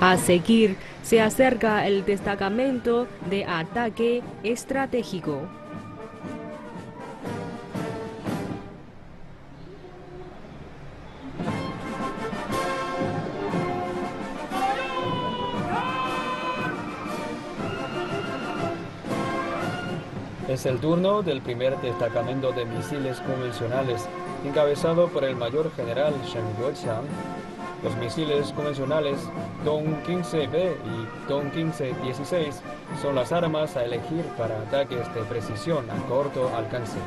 A seguir, se acerca el destacamento de ataque estratégico. Es el turno del primer destacamento de misiles convencionales, encabezado por el mayor general Shen Guoqiang. Los misiles convencionales Dong-15B y Dong-15-16 son las armas a elegir para ataques de precisión a corto alcance.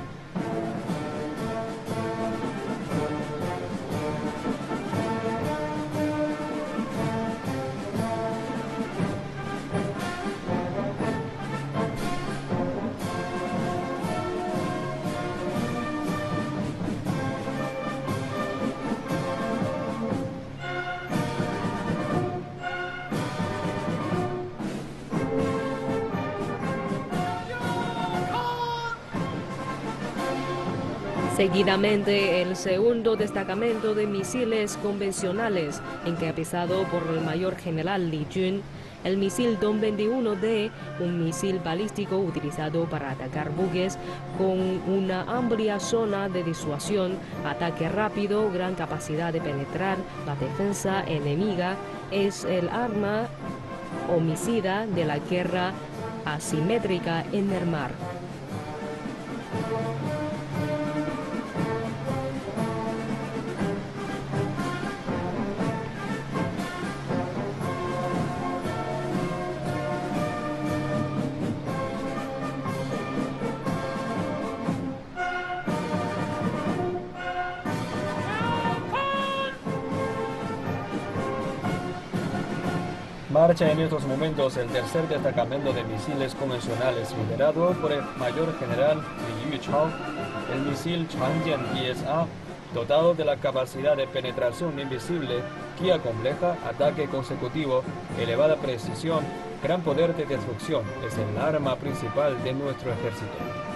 Seguidamente, el segundo destacamento de misiles convencionales, encabezado por el mayor general Li Jun, el misil Dong-21D, un misil balístico utilizado para atacar buques con una amplia zona de disuasión, ataque rápido, gran capacidad de penetrar la defensa enemiga, es el arma homicida de la guerra asimétrica en el mar. Marcha en estos momentos el tercer destacamento de misiles convencionales liderado por el mayor general Li Yuchao, el misil Changjian 10A, dotado de la capacidad de penetración invisible, guía compleja, ataque consecutivo, elevada precisión, gran poder de destrucción, es el arma principal de nuestro ejército.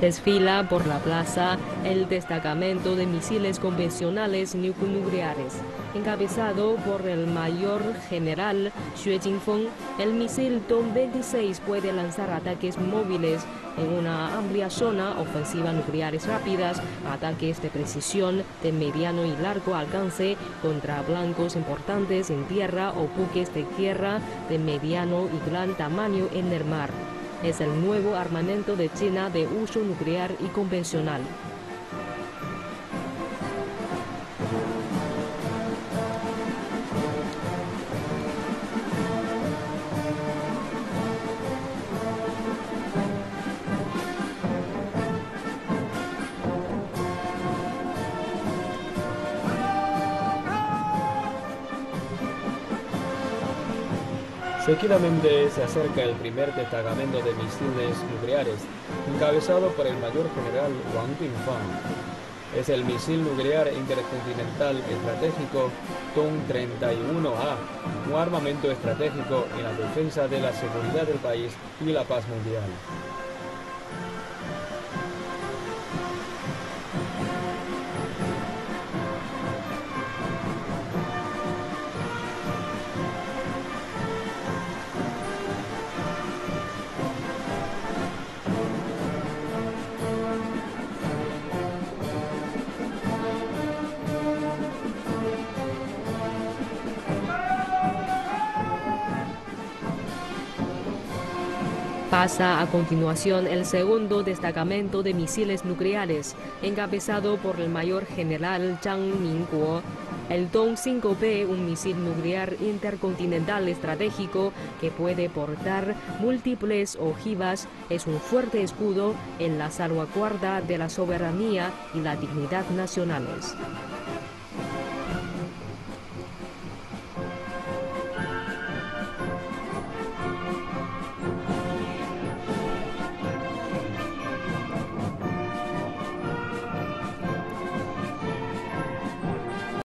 Desfila por la plaza el destacamento de misiles convencionales nucleares. Encabezado por el mayor general Xue Jingfeng, el misil Dong-26 puede lanzar ataques móviles en una amplia zona, ofensivas nucleares rápidas, ataques de precisión de mediano y largo alcance contra blancos importantes en tierra o buques de guerra de mediano y gran tamaño en el mar es el nuevo armamento de China de uso nuclear y convencional. Seguidamente se acerca el primer destacamento de misiles nucleares, encabezado por el mayor general Wang Bingfang. Es el misil nuclear intercontinental estratégico Dong-31A, un armamento estratégico en la defensa de la seguridad del país y la paz mundial. Pasa a continuación el segundo destacamento de misiles nucleares, encabezado por el mayor general Zhang Mingguo. El Dong-5B, un misil nuclear intercontinental estratégico que puede portar múltiples ojivas, es un fuerte escudo en la salvaguarda de la soberanía y la dignidad nacionales.